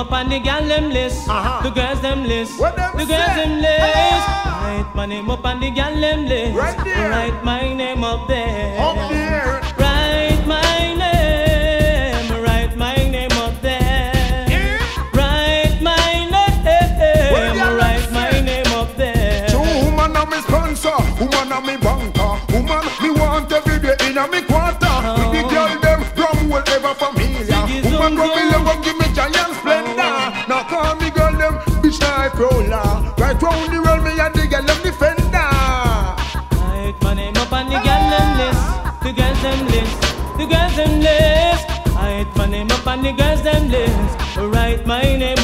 up on the gal them list. Uh-huh. The girls them list. What them the girls say? them list. Write my name up on the gal them list. Right there. Write my name up there. Up there. Write my name. Write my name up there. Write my name. Write my say? name up there. Two woman a me sponsor, woman a me banker, woman me want every day in a me quarter. With the girl them from whatever familiar. Woman go me love on the girls them list. Write my name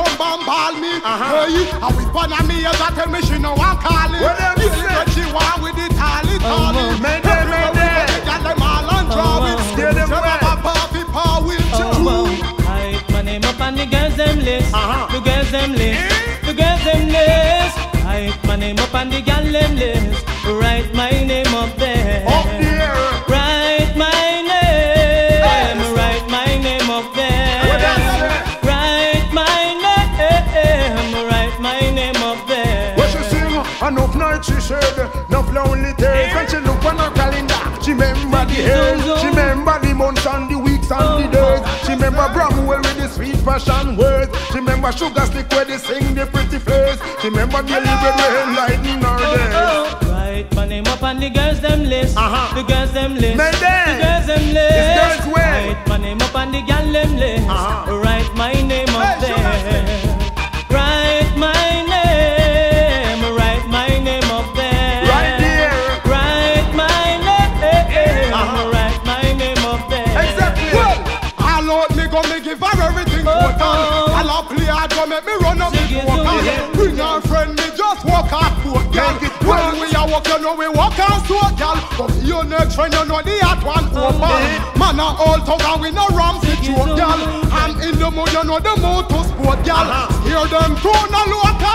come bombard me, hey, a whip on a me as a tell me she no want call it. What them Daily say? she want with the tally tally. Uh-huh. Mayday, Everywhere we mayday. go, the gyal them all on draw it. Uh-huh. Steer them Say well. Baba Papi Pa will Oh, chew. well, write my name up on the girls them list. Uh-huh. The girls them list. Eh? The girls them list. Write my name up on the gal them list. Enough night she said, enough lonely days. When she look on her calendar, she remember the years. She remember the months and the weeks and the days. She remember Bramwell with the sweet fashion words. She remember Sugar Slick where they sing the pretty phrase. She remember the bread where enlighten her days. Oh, oh. Write my name up on the girls them list. Uh-huh. The girls them list. Out me give her everything Oh, total. All up play hard go make me run up Ziggy, vocal. Bring her friend me just walk out poor girl. When we a walk you know we walk out so girl. But your next friend you know the hot one open. Man a old tongue and we no ram to joke girl. And in the mood you know the mood to sport girl. Hear them tune a local.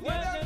There.